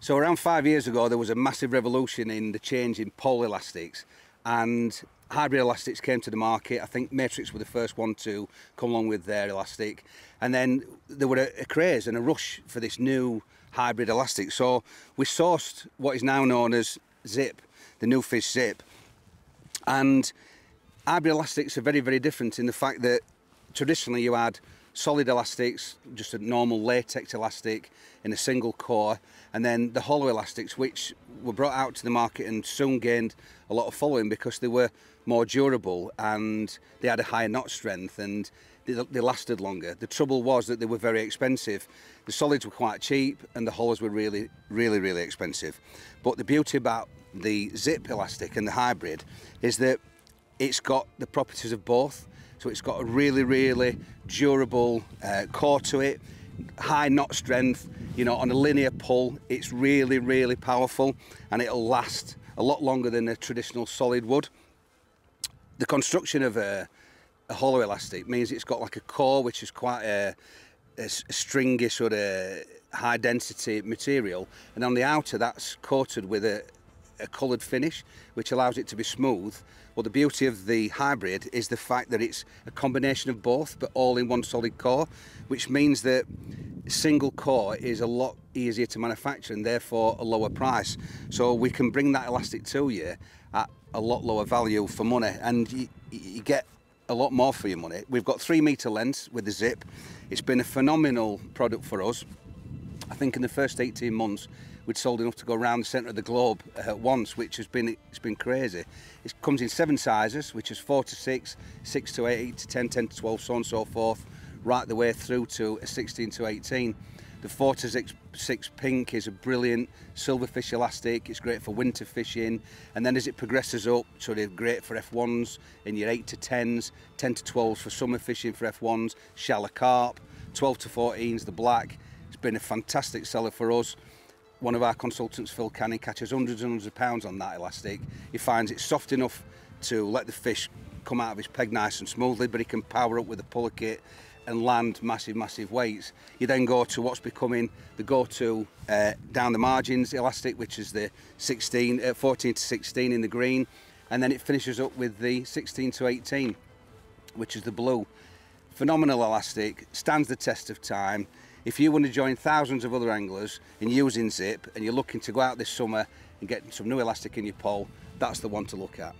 So around five years ago, there was a massive revolution in the change in pole elastics and hybrid elastics came to the market. I think Matrix were the first one to come along with their elastic. And then there were a, a craze and a rush for this new hybrid elastic. So we sourced what is now known as ZIPP, the Nufish ZIPP. And hybrid elastics are very, very different in the fact that traditionally you had solid elastics, just a normal latex elastic in a single core, and then the hollow elastics, which were brought out to the market and soon gained a lot of following because they were more durable and they had a higher knot strength and they, they lasted longer. The trouble was that they were very expensive. The solids were quite cheap and the hollows were really, really, really expensive. But the beauty about the ZIPP elastic and the hybrid is that it's got the properties of both. So it's got a really, really durable uh, core to it, high knot strength, you know, on a linear pull, it's really, really powerful and it'll last a lot longer than a traditional solid wood. The construction of a, a hollow elastic means it's got like a core which is quite a, a, a stringy sort of high density material and on the outer that's coated with a, a coloured finish which allows it to be smooth. Well the beauty of the hybrid is the fact that it's a combination of both but all in one solid core which means that single core is a lot easier to manufacture and therefore a lower price. So we can bring that elastic to you at a lot lower value for money and you, you get a lot more for your money. We've got three metre lengths with the ZIPP. It's been a phenomenal product for us. I think in the first 18 months we'd sold enough to go around the centre of the globe at uh, once, which has been it's been crazy. It comes in seven sizes, which is four to six, six to eight, eight to 10, 10 to 12, so on and so forth, right the way through to a 16 to 18. The 4 to 6, 6 pink is a brilliant silverfish elastic. It's great for winter fishing. And then as it progresses up, so they're great for F1s in your 8 to 10s, 10 to 12s for summer fishing for F1s, shallow carp, 12 to 14s, the black. Been a fantastic seller for us one of our consultants, Phil Canning, catches hundreds and hundreds of pounds on that elastic. He finds it soft enough to let the fish come out of his peg nice and smoothly, but he can power up with a puller kit and land massive, massive weights. You then go to what's becoming the go-to uh, down the margins elastic, which is the 16, uh, 14 to 16 in the green, and then it finishes up with the 16 to 18, which is the blue. Phenomenal elastic, stands the test of time. If you want to join thousands of other anglers in using Zip and you're looking to go out this summer and get some new elastic in your pole, that's the one to look at.